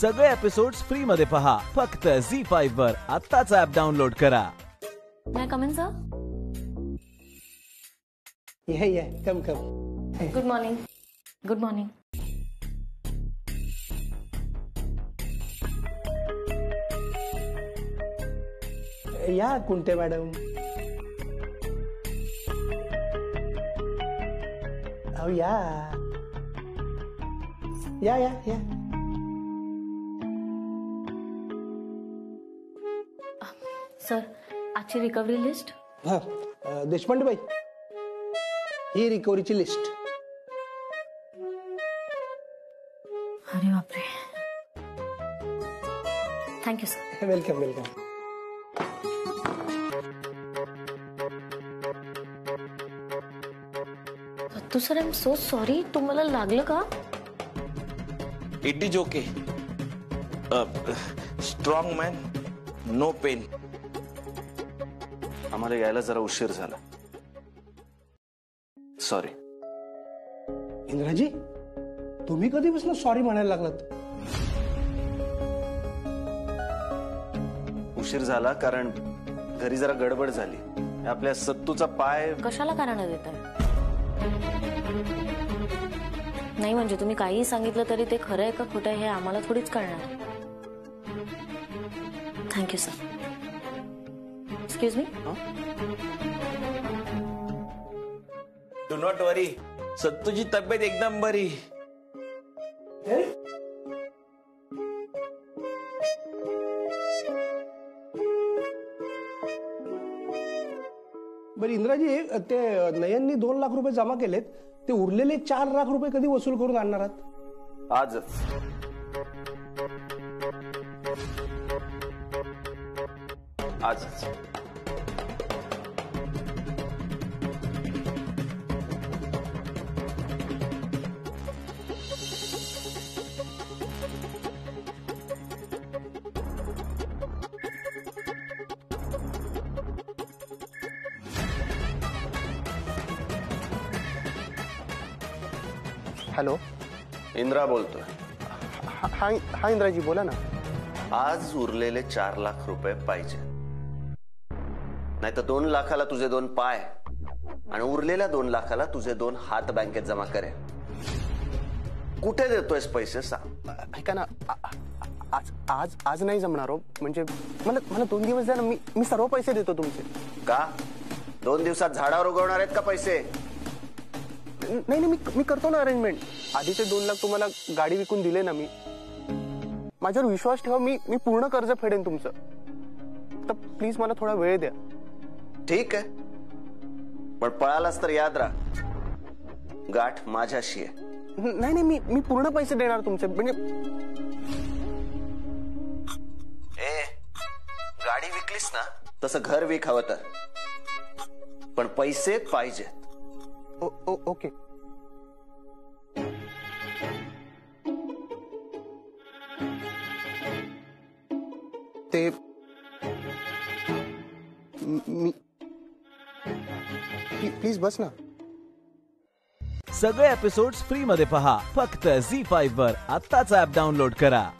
सगळे episode free मध्ये पहा. फक्त झी फाईव्ह वर. आत्ताच ऍप डाउनलोड करा. गुड मॉर्निंग गुड मॉर्निंग या कुंटे मॅडम या. या या या. सर आजची रिकव्हरी लिस्ट हा अ, देशपांडे बाई ही रिकव्हरीची लिस्ट अरे बापरे thank you sir welcome welcome Tu sir I am so sorry तुम्हाला लागलं का it is okay. Strong man no pain आम्हाला यायला जरा उशीर झाला. सॉरी इंद्राजी तुम्ही कधीपासून सॉरी म्हणायला लागलात? उशीर झाला कारण घरी जरा गडबड झाली. आपल्या सत्तूचा पाय कशाला कारण देत नाही म्हणजे तुम्ही काहीही सांगितलं तरी ते खरं आहे का खोटं आहे हे आम्हाला थोडीच कळणार. Thank you sir excuse me do not worry सत्तूची तब्येत एकदम बरी. बरं इंद्राजी ते नयननी दोन लाख रुपये जमा केलेत. ते उरलेले चार लाख रुपये कधी वसूल करून आणणार आहात? आजच. आजच. हॅलो. इंद्रा बोलतोय. हा हा- हा इंद्राजी बोला ना. आज उरलेले चार लाख रुपये पाहिजे. नाही तर दोन लाखाला तुझे दोन पाय आणि उरलेल्या दोन लाखाला तुझे दोन हात बँकेत जमा करे कुठे देतोयस पैसे सांग. ऐका ना आ- आ- आज आज आज नाही जमणार हो. म्हणजे मला मला दोन दिवस द्या ना मी मी सर्व पैसे देतो तुमचे. का? दोन दिवसात झाडावर उगवणार आहेत का पैसे? नाही नाही मी मी करतो ना अरेंजमेंट आधीचे दोन लाख तुम्हाला गाडी विकून दिले ना मी. माझ्यावर विश्वास ठेवा मी मी पूर्ण कर्ज फेडेन तुमचं. तर प्लीज मला थोडा वेळ द्या. ठीक आहे. पण पळालास तर याद राहा. गाठ माझ्याशी आहे. नाही नाही मी मी पूर्ण पैसे देणार तुमचे. म्हणजे ए गाडी विकलीस ना तसं घर विक हवं तर. पण पैसे पाहिजेत. ओ- ओ- ओके। ते प्लीज़ बस ना। सगळे एपिसोड्स फ्री मध्ये पहा. फक्त झी फाईव्ह वर. आत्ताच ऍप डाउनलोड करा.